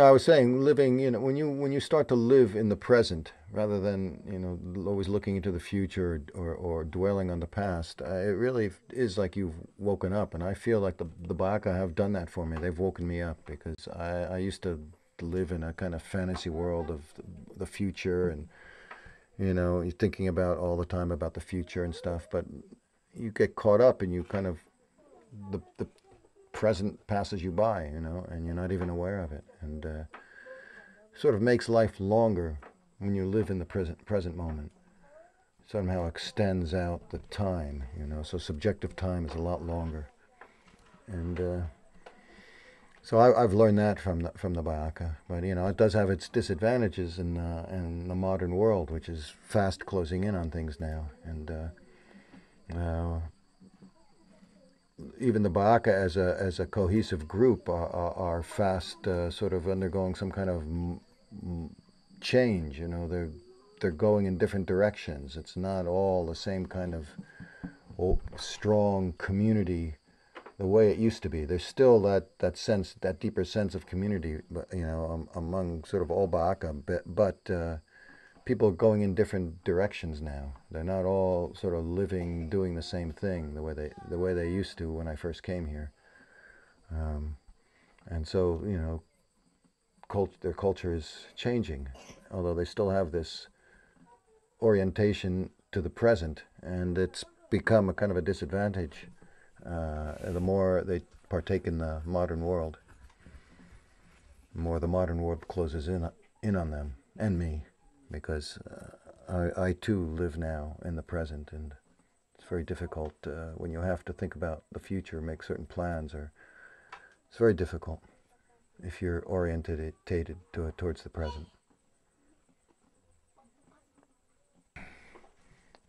I was saying living, you know, when you when you start to live in the present rather than, you know, always looking into the future or, or dwelling on the past, uh, it really is like you've woken up. And I feel like the the Ba'aka have done that for me. They've woken me up because I, I used to live in a kind of fantasy world of the future and, you know, you're thinking about all the time about the future and stuff. But you get caught up and you kind of the the present passes you by, you know, and you're not even aware of it, and uh, sort of makes life longer when you live in the present present moment. Somehow extends out the time, you know. So subjective time is a lot longer, and uh, so I, have learned that from the, from the Ba'aka. But you know, it does have its disadvantages in uh, in the modern world, which is fast closing in on things now, and uh even the Ba'aka as a as a cohesive group are, are, fast uh, sort of undergoing some kind of change. You know, they're they're going in different directions. It's not all the same kind of strong community the way it used to be. There's still that, that sense, that deeper sense of community, you know, um, among sort of all Ba'aka, but, but uh, people are going in different directions now. They're not all sort of living, doing the same thing the way they the way they used to when I first came here. Um, and so you know, cult, their culture is changing, although they still have this orientation to the present, and it's become a kind of a disadvantage. Uh, the more they partake in the modern world, the more the modern world closes in in on them and me because uh, I, I too live now in the present, and it's very difficult uh, when you have to think about the future, make certain plans, or it's very difficult if you're oriented to, towards the present.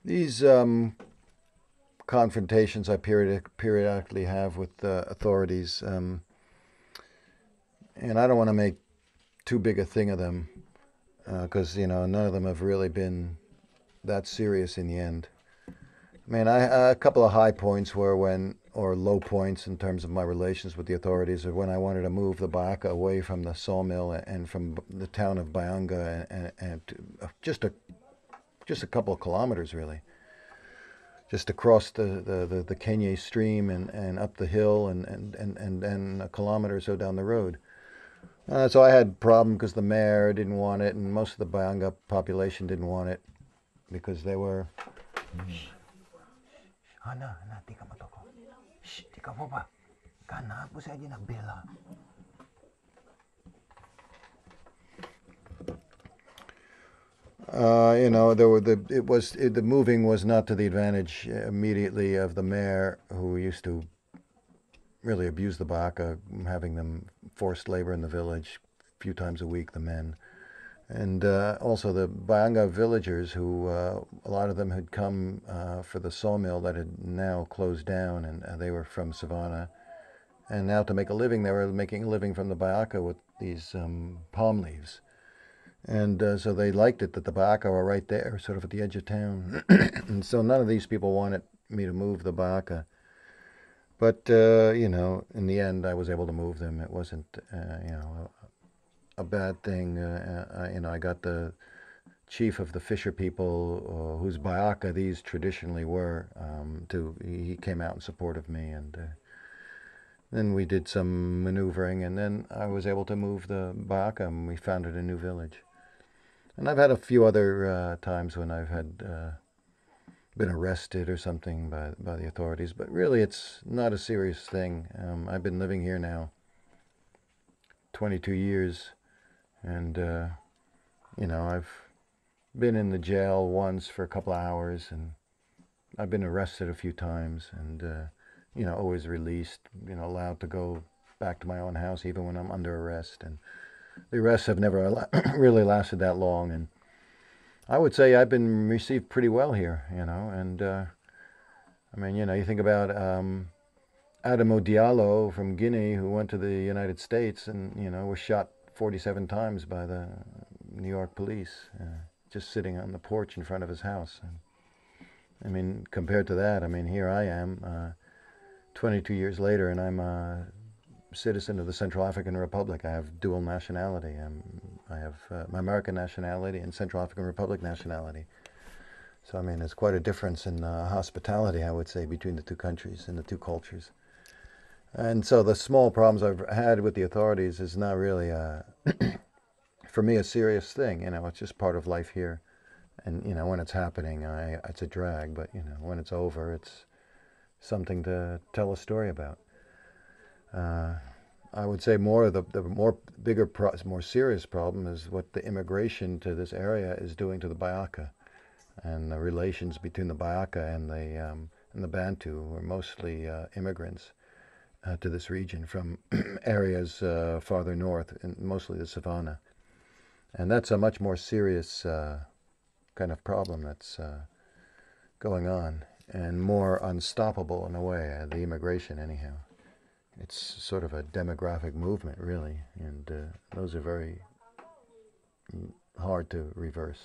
These um, confrontations I periodic, periodically have with uh, authorities, um, and I don't want to make too big a thing of them because uh, you know none of them have really been that serious in the end. I mean, I, a couple of high points were when, or low points in terms of my relations with the authorities, are when I wanted to move the Ba'aka away from the sawmill and from the town of Bayanga and, and, and uh, just a just a couple of kilometers really, just across the the, the, the Kenye stream and, and up the hill and and, and, and then a kilometer or so down the road. Uh, so I had a problem because the mayor didn't want it, and most of the Bayanga population didn't want it because they were. Uh, you know, there were the it was it, the moving was not to the advantage immediately of the mayor who used to really abused the Ba'aka, having them forced labor in the village a few times a week, the men. And uh, also the Bayanga villagers, who uh, a lot of them had come uh, for the sawmill that had now closed down, and uh, they were from Savannah. And now to make a living, they were making a living from the Ba'aka with these um, palm leaves. And uh, so they liked it that the Ba'aka were right there, sort of at the edge of town. and so none of these people wanted me to move the Ba'aka. But uh, you know, in the end, I was able to move them. It wasn't uh, you know a, a bad thing. Uh, uh I, you know, I got the chief of the Fisher people, uh, whose Bayaka these traditionally were. Um, to he came out in support of me, and uh, then we did some maneuvering, and then I was able to move the Bayaka, and we founded a new village. And I've had a few other times when I've had been arrested or something by by the authorities, but really it's not a serious thing. Um, I've been living here now 22 years, and uh, you know I've been in the jail once for a couple of hours, and I've been arrested a few times, and uh, you know always released, you know allowed to go back to my own house even when I'm under arrest, and the arrests have never really lasted that long, and I would say I've been received pretty well here, you know, and uh, I mean, you know, you think about um, Amadou Diallo from Guinea who went to the United States and, you know, was shot 47 times by the New York police, uh, just sitting on the porch in front of his house. And, I mean, compared to that, I mean, here I am, uh, 22 years later, and I'm a citizen of the Central African Republic. I have dual nationality. I'm, I have uh, my American nationality and Central African Republic nationality. So I mean, there's quite a difference in uh, hospitality, I would say, between the two countries and the two cultures. And so the small problems I've had with the authorities is not really, a, for me, a serious thing. You know, it's just part of life here. And you know, when it's happening, I, it's a drag. But you know, when it's over, it's something to tell a story about. Uh, I would say more the the more bigger, pro- more serious problem is what the immigration to this area is doing to the Bayaka, and the relations between the Bayaka and the um, and the Bantu, who are mostly uh, immigrants uh, to this region from areas uh, farther north, mostly the savannah. And that's a much more serious uh, kind of problem that's uh, going on, and more unstoppable in a way. uh, the immigration, anyhow it's sort of a demographic movement, really, and uh, those are very mm, hard to reverse.